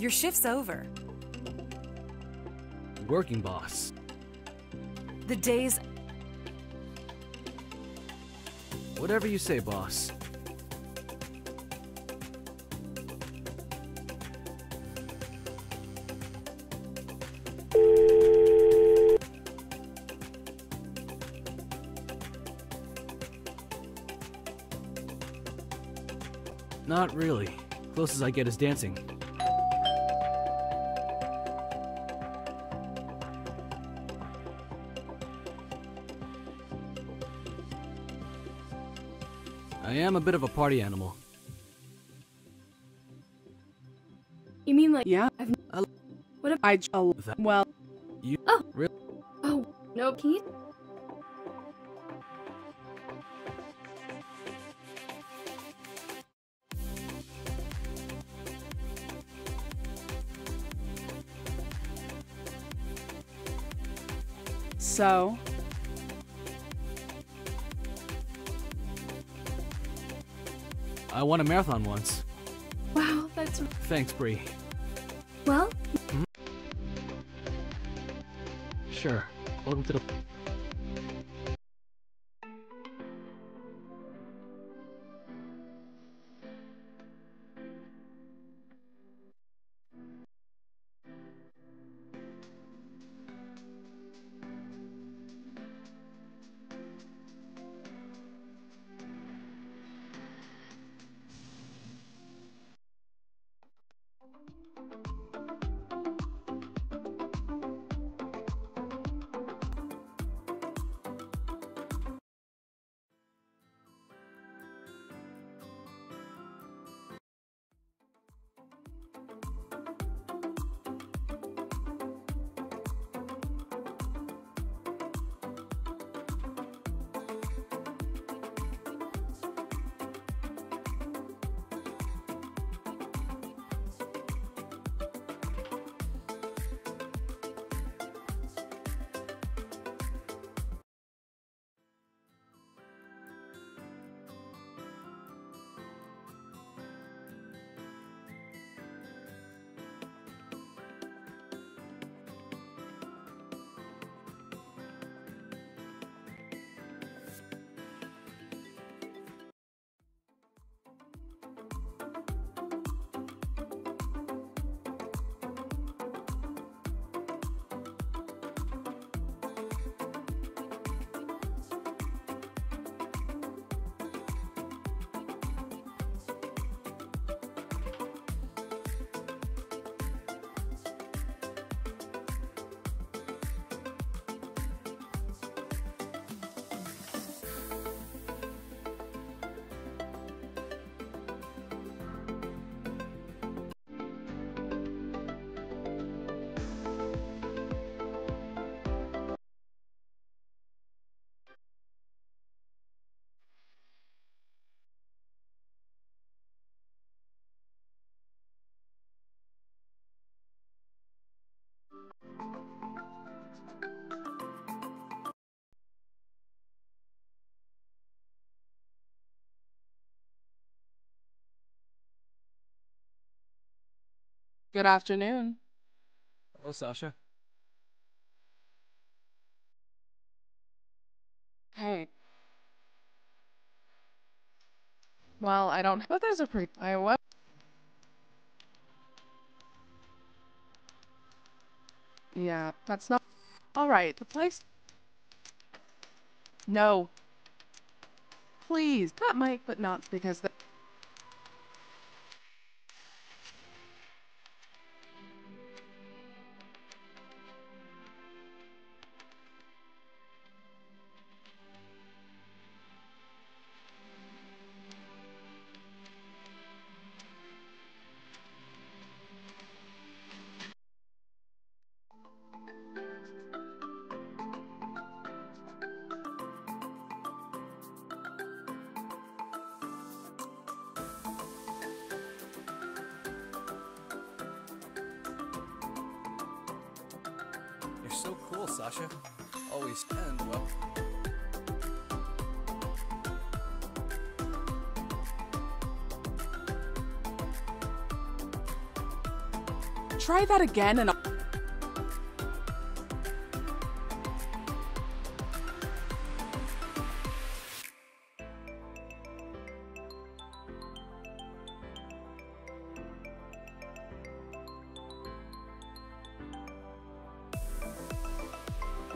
Your shift's over. Working boss. The day's Whatever you say, boss. Not really. Closest I get is dancing. I am a bit of a party animal. You mean like Yeah, i've what if I That- well, You Oh. really? Oh no, can you so I won a marathon once. Wow, that's Thanks, Bree. well, Sure. Welcome to the. Good afternoon. Hello, Sasha. Hey. Well, I don't. But there's a pre. I what? Yeah, that's not. All right, the place. No. Please, that might, but not because the. Cool, Sasha. Always and well. try that again and I'll...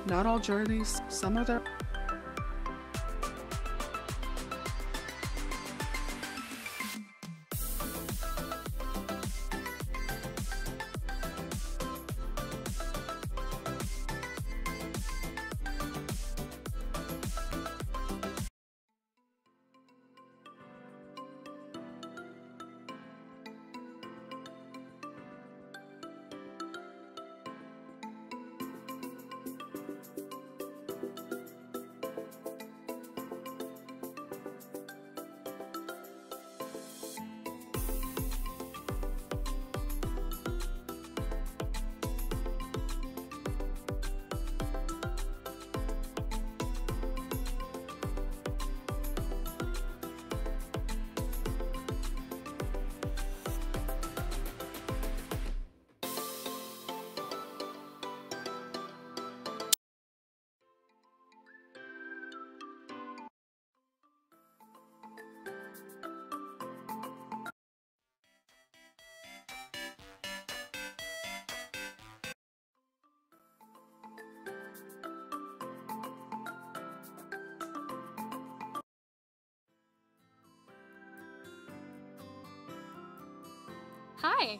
Not all journeys, some of their Hi.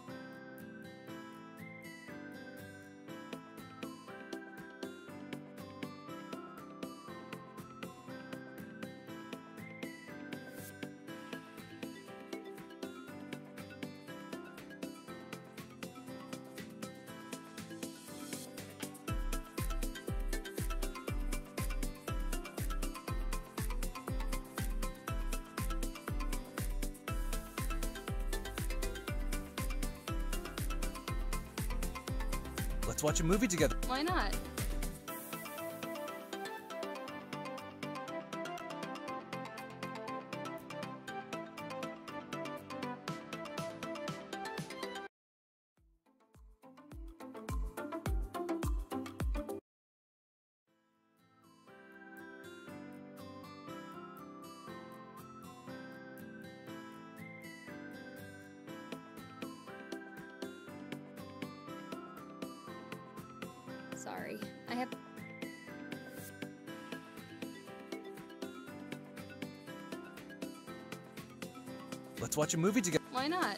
Let's watch a movie together. Why not? Sorry. I have Let's watch a movie together. Why not?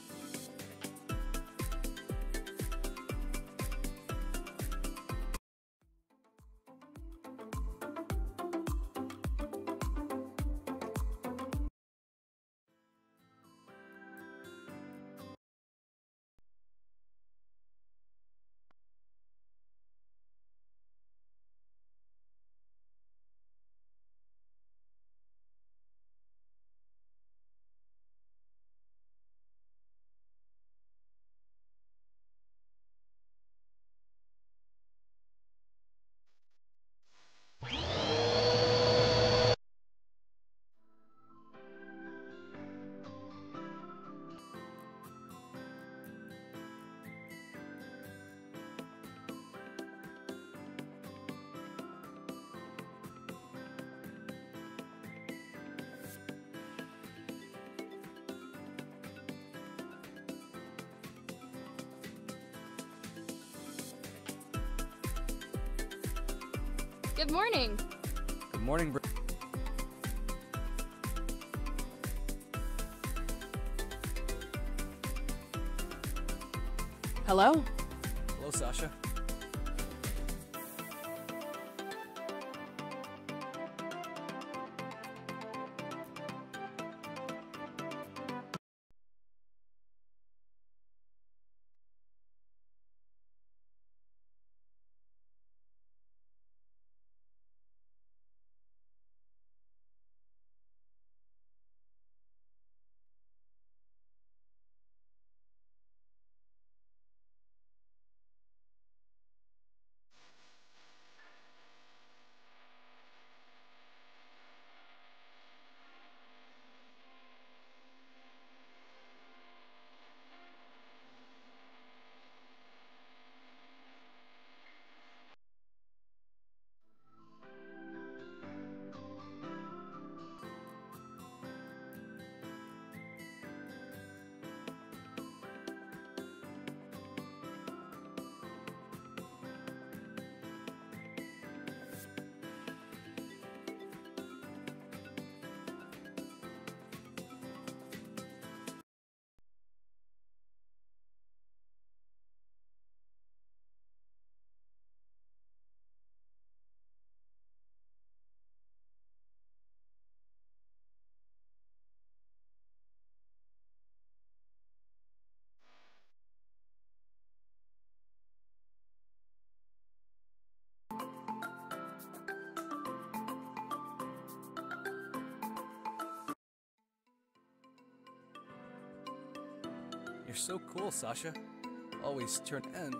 Good morning. Good morning, bro. Hello? Hello, so cool, Sasha. Always turn and